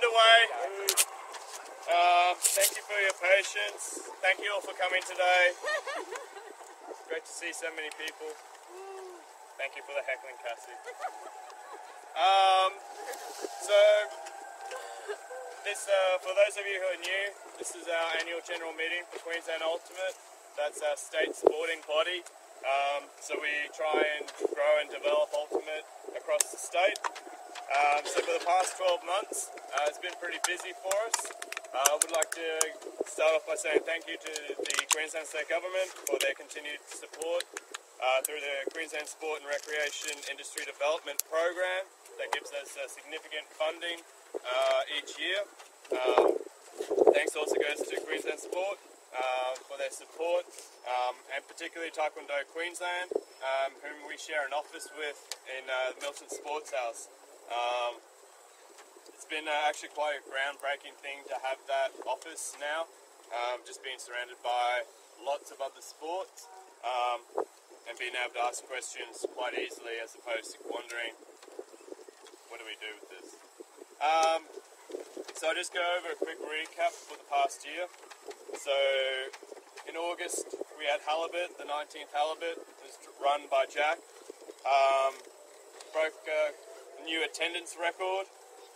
underway. Uh, thank you for your patience. Thank you all for coming today. Great to see so many people. Thank you for the heckling, Cassie. Um, so, this, uh, for those of you who are new, this is our annual general meeting for Queensland Ultimate. That's our state sporting body. Um, so we try and grow and develop Ultimate across the state. Um, so for the past 12 months, uh, it's been pretty busy for us. Uh, I would like to start off by saying thank you to the Queensland State Government for their continued support uh, through the Queensland Sport and Recreation Industry Development Program that gives us uh, significant funding uh, each year. Um, thanks also goes to Queensland Sport for their support, um, and particularly Taekwondo Queensland, um, whom we share an office with in uh, Milton Sports House. Um, it's been uh, actually quite a groundbreaking thing to have that office now, um, just being surrounded by lots of other sports um, and being able to ask questions quite easily as opposed to wondering, what do we do with this? Um, so I'll just go over a quick recap for the past year. So in August we had Halibut, the 19th Halibut, it was run by Jack. Um, broke a new attendance record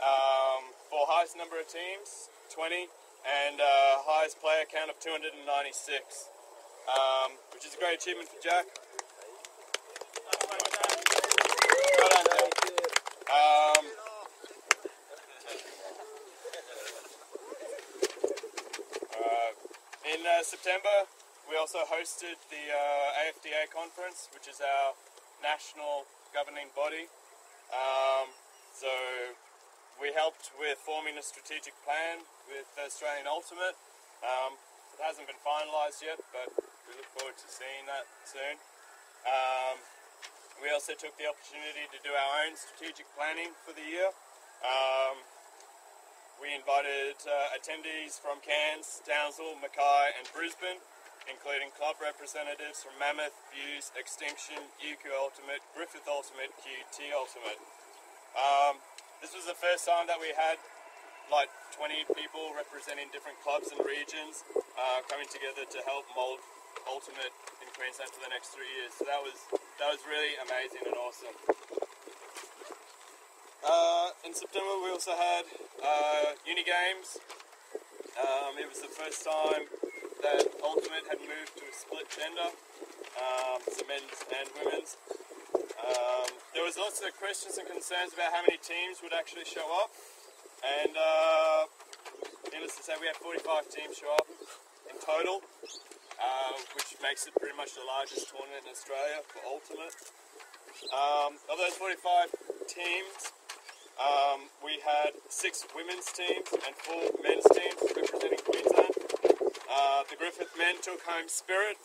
um, for highest number of teams, 20, and uh, highest player count of 296, um, which is a great achievement for Jack. Um, uh, in uh, September, we also hosted the uh, AFDA conference, which is our national governing body. Um, so we helped with forming a strategic plan with Australian Ultimate. Um, it hasn't been finalised yet, but we look forward to seeing that soon. Um, we also took the opportunity to do our own strategic planning for the year. Um, we invited uh, attendees from Cairns, Townsville, Mackay, and Brisbane, including club representatives from Mammoth, Fuse, Extinction, UQ Ultimate, Griffith Ultimate, QT Ultimate. Um, this was the first time that we had like 20 people representing different clubs and regions uh, coming together to help mold Ultimate in Queensland for the next three years. So that was that was really amazing and awesome. Uh, in September, we also had uh, Uni Games. Um, it was the first time that Ultimate had moved to a split gender, um, so men's and women's. Um, there was lots of questions and concerns about how many teams would actually show up, and uh, needless to say, we had 45 teams show up in total, uh, which makes it pretty much the largest tournament in Australia for Ultimate. Um, of those 45 teams, um, we had six women's teams and four men's teams. Uh, the Griffith men took home Spirit.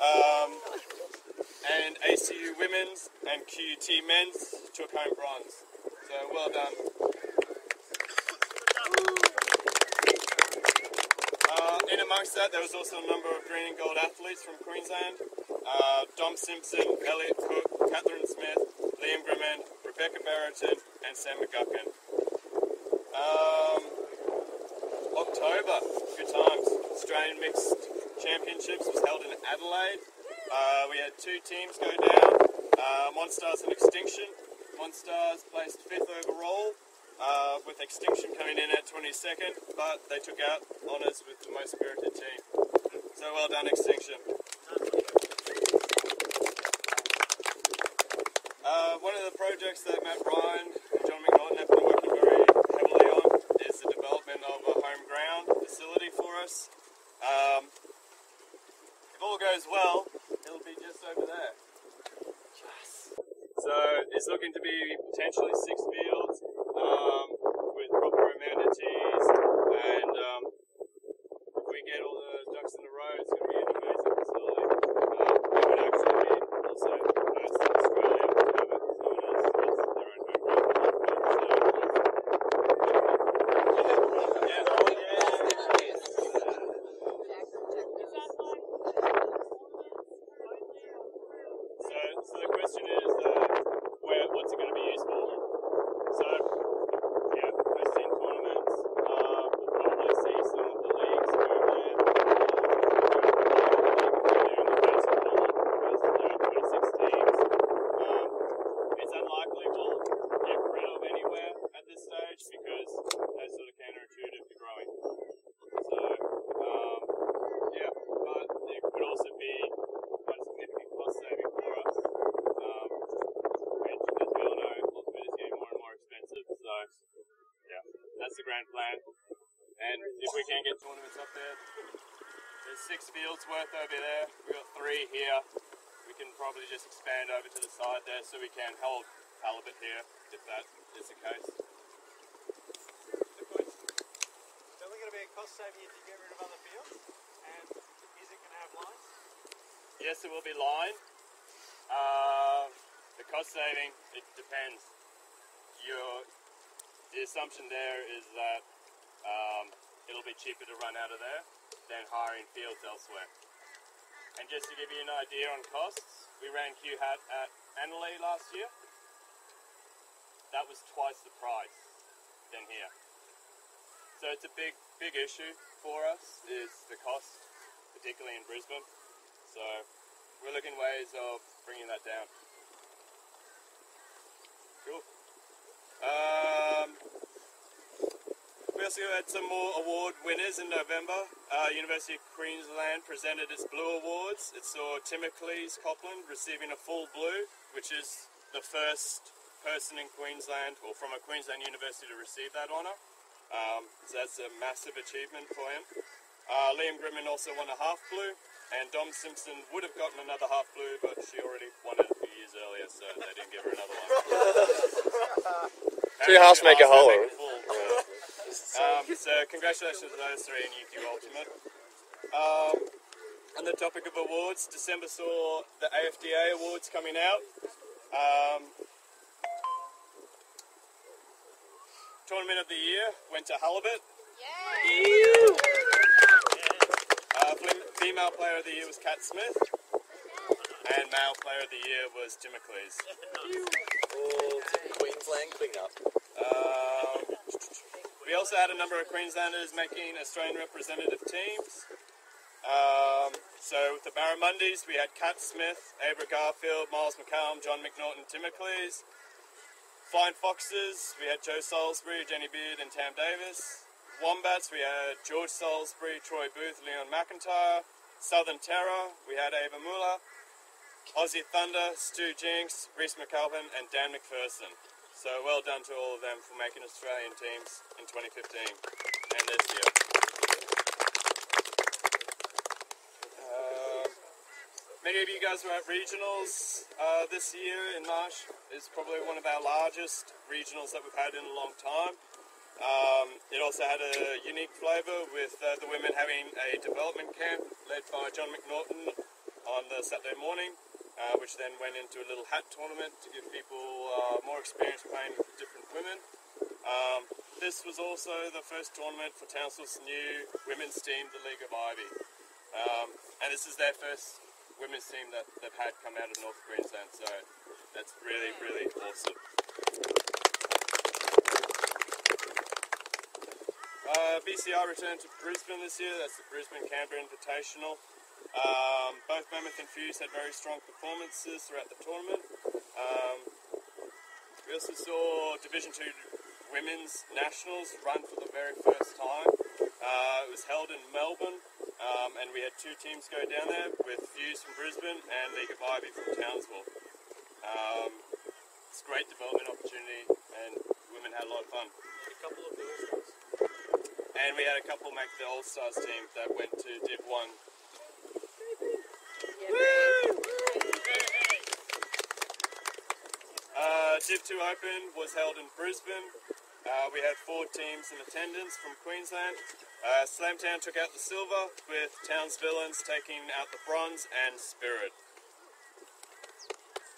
Um, and ACU women's and QUT men's took home bronze. So well done. Uh, in amongst that, there was also a number of green and gold athletes from Queensland. Uh, Dom Simpson, Elliot Cook, Catherine Smith, Liam Grimmond, Rebecca Barrington, and Sam McGuckin. Um, October, good times. Australian Mixed Championships was held in Adelaide. Uh, we had two teams go down, uh, Monstars and Extinction. Monstars placed fifth overall, uh, with Extinction coming in at 22nd, but they took out honours with the most spirited team. So well done, Extinction. Uh, one of the projects that Matt Ryan and John McNaughton have been working very heavily on is the development of a home ground facility for us. Um, if all goes well, it'll be just over there. So to be potentially six fields um, with proper amenities, and um, if we get all the ducks in a row, it's going to be an amazing facility. Uh, it would actually be also the first in Australia to have it known as, as their own home ground. So, yeah. So, so the question is, uh, where, what's it going to be used for? So, So, yeah, that's the grand plan. And if we can get tournaments up there, there's six fields worth over there. We've got three here. We can probably just expand over to the side there so we can hold halibut here if that is the case. So we're going to be a cost saving if you get rid of other fields? And is it going to have lines? Yes, it will be line. Uh, the cost saving, it depends. Your, the assumption there is that um, it'll be cheaper to run out of there than hiring fields elsewhere. And just to give you an idea on costs, we ran Q Hat at Annerley last year. That was twice the price than here. So it's a big, big issue for us is the cost, particularly in Brisbane. So we're looking ways of bringing that down. Cool. Um, we also had some more award winners in November. Uh, University of Queensland presented its Blue Awards. It saw Timocles Copland receiving a full blue, which is the first person in Queensland or from a Queensland university to receive that honour. Um, so that's a massive achievement for him. Uh, Liam Grimman also won a half blue, and Dom Simpson would have gotten another half blue, but she already won it a few years earlier, so they didn't give her another one. Two halves make a whole. make. Um, so congratulations to those three in UQ Ultimate. Um, on the topic of awards, December saw the AFDA awards coming out. Um, tournament of the year went to Halibut. Uh, female player of the year was Kat Smith. And male player of the year was Timocles. Queensland clean up. Um, we also had a number of Queenslanders making Australian representative teams. Um, so with the Barramundis, we had Kat Smith, Abra Garfield, Miles McCallum, John McNaughton, Timocles. Flying Foxes, we had Jo Salisbury, Jenny Beard, and Tam Davis. Wombats, we had George Salisbury, Troy Booth, Leon McIntyre. Southern Terror, we had Ava Muller. Aussie Thunder, Stu Jinks, Reese McAlpin, and Dan McPherson. So well done to all of them for making Australian teams in 2015 and this year. Um, many of you guys were at regionals uh, this year in March. It's probably one of our largest regionals that we've had in a long time. Um, it also had a unique flavour with uh, the women having a development camp led by John McNaughton on the Saturday morning, uh, which then went into a little hat tournament to give people uh, more experience playing with different women. Um, this was also the first tournament for Townsville's new women's team, the League of Ivy. Um, and this is their first women's team that they've had come out of North Queensland, so that's really, really awesome. Uh, BCI returned to Brisbane this year. That's the Brisbane Canberra Invitational. Um, both Mammoth and Fuse had very strong performances throughout the tournament. Um, we also saw Division Two Women's Nationals run for the very first time. Uh, it was held in Melbourne, um, and we had two teams go down there with Fuse from Brisbane and League of Ivy from Townsville. Um, it's a great development opportunity, and women had a lot of fun. And a couple of the All-Stars. And we had a couple make the All Stars team that went to Div 1. Uh, Div 2 Open was held in Brisbane. Uh, we had four teams in attendance from Queensland. Uh, Slamtown took out the silver, with Towns Villains taking out the bronze and Spirit.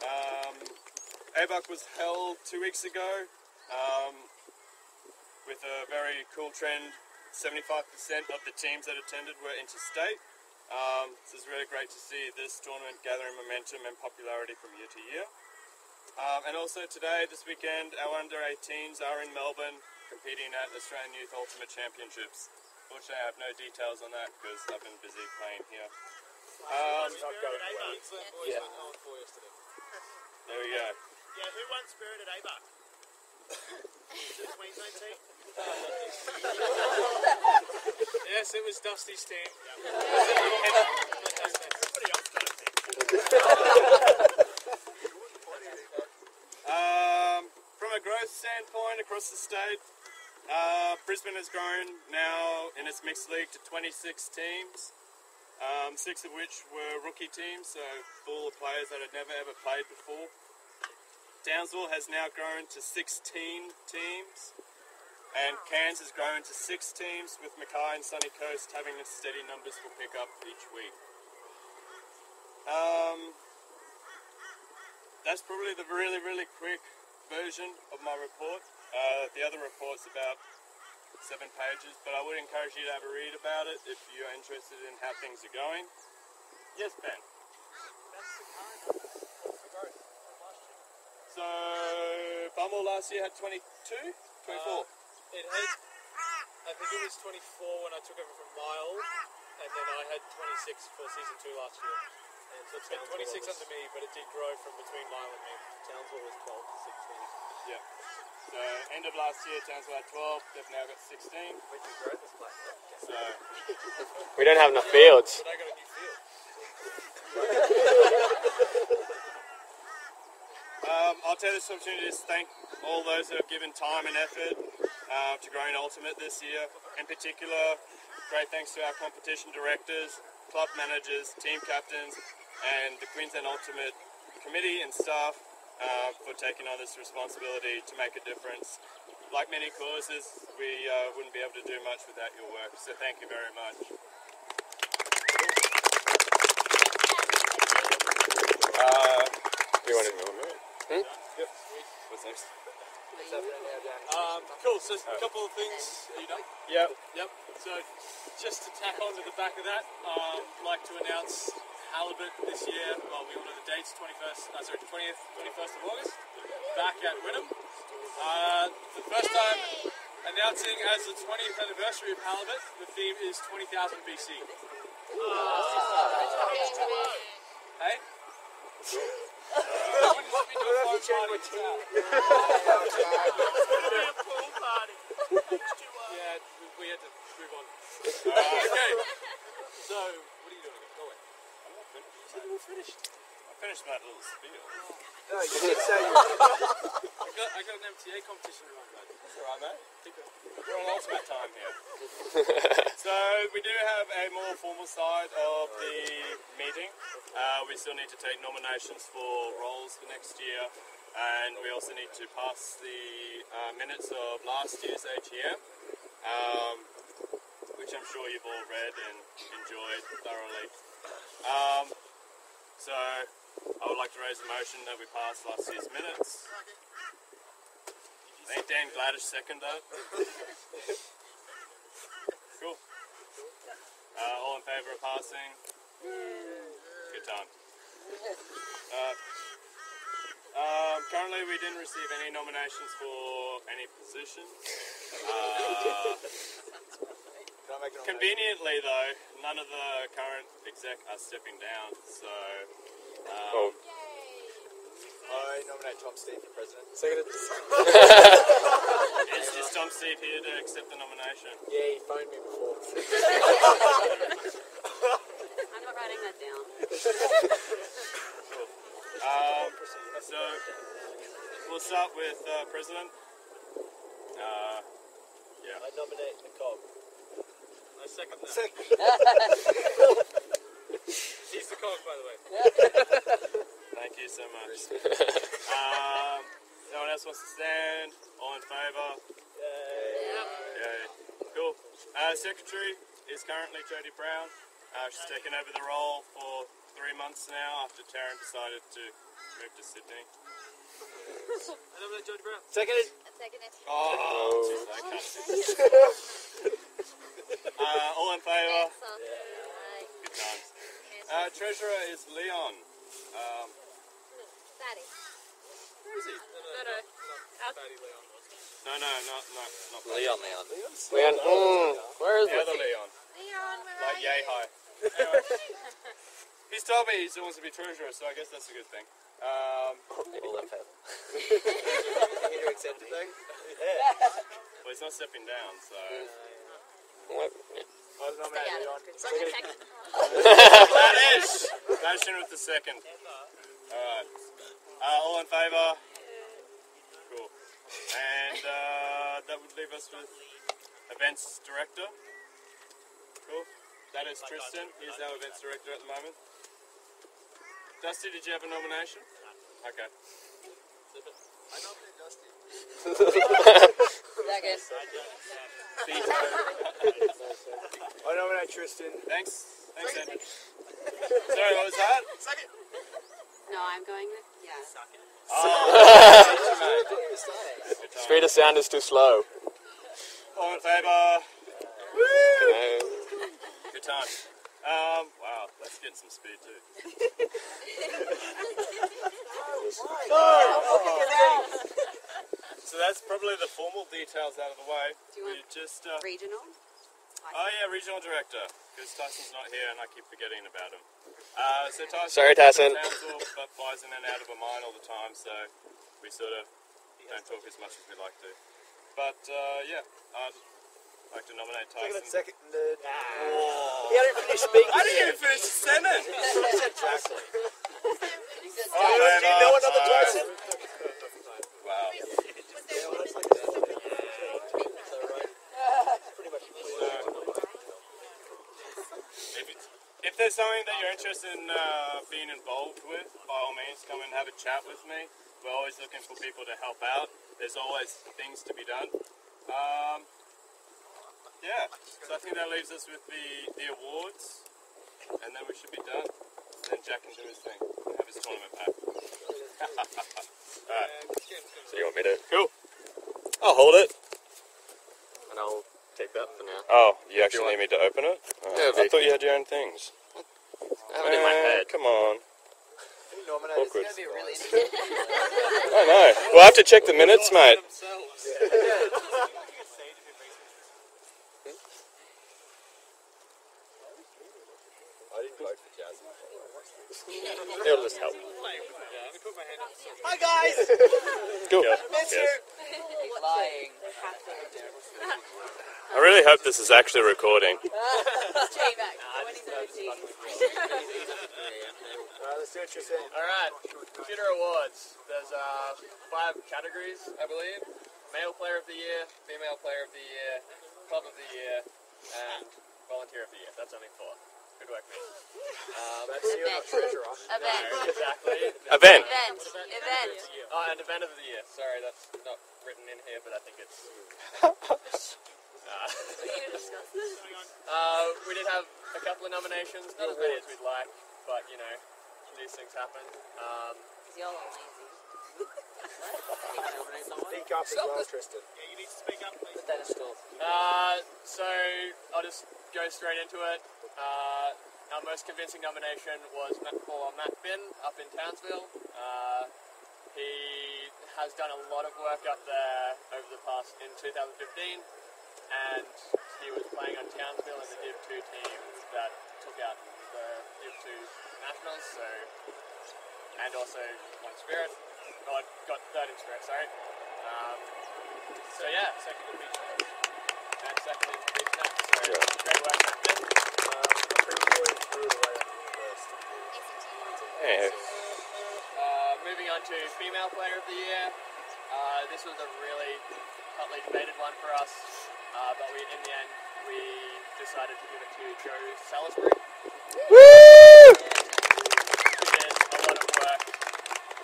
Um, ABUC was held two weeks ago um, with a very cool trend. 75% of the teams that attended were interstate. Um, so it's really great to see this tournament gathering momentum and popularity from year to year. Um, and also today, this weekend, our under 18s are in Melbourne competing at Australian Youth Ultimate Championships. Unfortunately, I have no details on that because I've been busy playing here. Um, Spirit at ABUC. Queensland boys Yeah. went home for yesterday. there we go. Yeah, who won Spirit at ABUC? the Queensland team? Yes, it was Dusty's team. Um, from a growth standpoint across the state, uh, Brisbane has grown now in its mixed league to 26 teams, um, six of which were rookie teams, so full of players that had never ever played before. Townsville has now grown to 16 teams, and Cairns has grown to six teams, with Mackay and Sunny Coast having the steady numbers for pickup each week. Um, that's probably the really, really quick version of my report. Uh, the other report's about seven pages, but I would encourage you to have a read about it if you're interested in how things are going. Yes, Ben. So, Bumble last year had 22, 24. Uh, It had, I think it was 24 when I took over from Mile, and then I had 26 for season two last year. And so it's been 26 under me, but it did grow from between Mile and me. Townsville was 12 to 16. yeah. So, end of last year, Townsville had 12. They've now got 16. Which is growth is playing. So, We don't have enough fields. But I got a new field. Um, I'll take this opportunity to thank all those that have given time and effort uh, to growing Ultimate this year. In particular, great thanks to our competition directors, club managers, team captains, and the Queensland Ultimate committee and staff uh, for taking on this responsibility to make a difference. Like many causes, we uh, wouldn't be able to do much without your work, so thank you very much. Uh, You want to know? what's next? Um, cool. So a couple of things. Are you done? Yep. Yep. So just to tack on to the back of that, um, like to announce Halibut this year. Well, we all know the dates. 21st. Uh, sorry, 20th, 21st of August. Back at Wynnum. Uh, for the first time announcing as the 20th anniversary of Halibut, the theme is 20,000 BC. Hey. So, what are you doing? Go away. I'm not finished. You said you were finished. I finished my little spiel. No, you did say you I got, I got an MTA competition to run, bud. That's all right, mate. We're on ultimate time here. so we do have a more formal side of the meeting. Uh, we still need to take nominations for roles for next year, and we also need to pass the uh, minutes of last year's AGM, um, which I'm sure you've all read and enjoyed thoroughly. Um, so I would like to raise the motion that we pass last year's minutes. I think Dan Gladish second that. Cool. Uh, all in favour of passing? Good time. Uh, um, currently, we didn't receive any nominations for any position. Uh, Can I make an conveniently, though, none of the current exec are stepping down, so. Um, Oh. I nominate Tom Steve for president. Second. Is just Tom Steve here to accept the nomination? Yeah, he phoned me before. I'm not writing that down. Um, so we'll start with uh, president. Uh, yeah. I nominate Nicole. I second that. He's the cog, by the way. Thank you so much. um, no one else wants to stand? All in favour? Yay. Cool. Uh, secretary is currently Jodie Brown. Uh, she's taken over the role for three months now after Taryn decided to move to Sydney. I nominate Jodie Brown. Seconded. A second is Oh, jeez, I can't. Uh, all in favour? Aye. Good times. Uh, treasurer is Leon. Um, Daddy. where is he? No, no. Fatty Leon. No, no, not not not Leon, Leon. Leon, mm, where is The it? other Leon, Leon, where like are yay you? high. Anyway, he's told me he still wants to be treasurer, so I guess that's a good thing. Um, All in favour. you accepted though? Yeah. well, he's not stepping down, so. What? I Stay out of it. Second, second. Gladish! Gladish in with the second. Alright. Uh, all in favour? Cool. And uh, that would leave us with events director. Cool. That is Tristan. He's our events director at the moment. Dusty, did you have a nomination? Okay. I nominate Dusty. Second. I Tristan. Thanks. Thanks, Andrew. Sorry, what was that? Second. No, I'm going with yeah. Speed of sound is too slow. All in favour? No. Good time. Um, wow, let's get some speed too. So that's probably the formal details out of the way. Do you we want- just uh, Regional. oh yeah, regional director because Tyson's not here and I keep forgetting about him. Uh, so Tyson, Sorry, Tyson. Townsville, but flies in and out of a mine all the time, so we sort of don't talk as much as we like to. But uh, yeah, I'd like to nominate Tyson. Second. He hadn't finished speaking. I didn't even finish the sentence. Do you know another Tyson? Wow. If, it's, if there's something that you're interested in uh, being involved with, by all means, come and have a chat with me. We're always looking for people to help out. There's always things to be done. Um, yeah, so I think that leaves us with the, the awards, and then we should be done. Then Jack can do his thing and have his tournament back. So you want me to? Cool. I'll hold it. And I'll take that for now. Oh, you actually want- need me to open it? Oh, Yeah, I thought you had your own things. I have it in my Man, head. Come on. He Awkward. It's gonna be a really I know. We'll have to check the minutes, mate. I didn't vote for Jazz. It'll just help. Hi guys. Cool. Miss Yes. you. Lying. I really hope this is actually recording. J-Mac. 2017. Alright, let's do it, Tristan. Alright, computer awards. There's uh, five categories, I believe. Male player of the year, female player of the year, club of the year, and volunteer of the year. That's only four. Good work, mate. Um, That's you, not treasurer. Event. exactly. Event. Event. Event. Oh, and event of the year. Sorry, that's not written in here, but I think it's. Uh, we did have a couple of nominations, not as many as we'd like, but you know, these things happen. Um, y'all are lazy. Speak up as well, Tristan. Uh, so I'll just go straight into it. Uh, our most convincing nomination was Matt, for Matt Finn up in Townsville. Uh, he has done a lot of work up there over the past in 2015, and he was playing on Townsville in the Div 2 team that took out the Div 2 Nationals. So, and also won Spirit, or got third in Spirit. Sorry. Um, so yeah, second in Beach and second in Beach Net. So great work, Matt Finn. Um, I'm pretty sure he threw away the first. Yeah. Uh, moving on to female player of the year. Uh, this was a really hotly debated one for us, uh, but we, in the end, we decided to give it to Jo Salisbury. She did a lot of work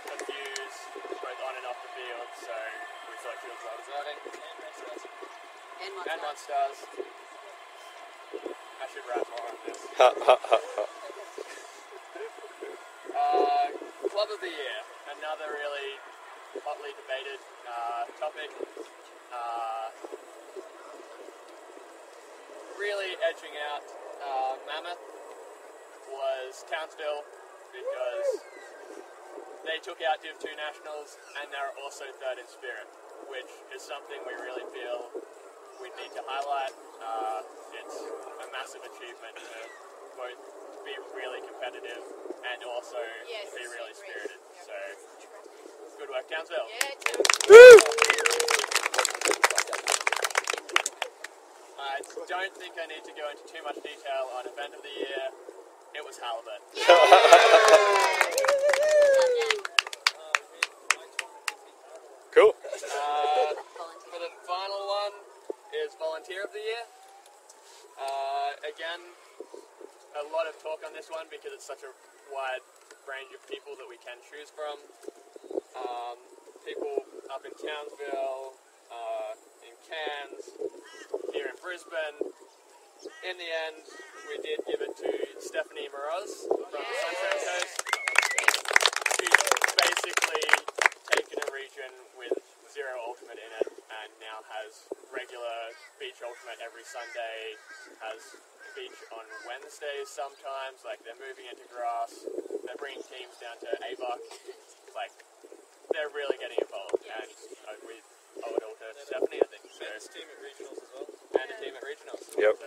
for Fuse, both on and off the field, so we thought she was well deserving. And what's And that? one stars. I should write more on this. Ha, ha, ha, ha. Uh, Club of the Year, another really hotly debated uh, topic. Uh, really edging out uh, Mammoth was Townsville because they took out Div 2 Nationals and they're also third in spirit, which is something we really feel we need to highlight. Uh, it's a massive achievement to both be really competitive and also Yes, be really great. spirited. So, good work, Townsville. Yeah, I don't think I need to go into too much detail on event of the year. It was halibut. cool. Uh, for the final one is volunteer of the year. Uh, again, a lot of talk on this one because it's such a wide range of people that we can choose from. Um, people up in Townsville, Cairns here in Brisbane. In the end, we did give it to Stephanie Moroz from the Sunshine Coast. She's basically taken a region with zero ultimate in it and now has regular beach ultimate every Sunday, has beach on Wednesdays sometimes, like they're moving into grass, they're bringing teams down to ABUC, like they're really getting involved and uh, we Yep.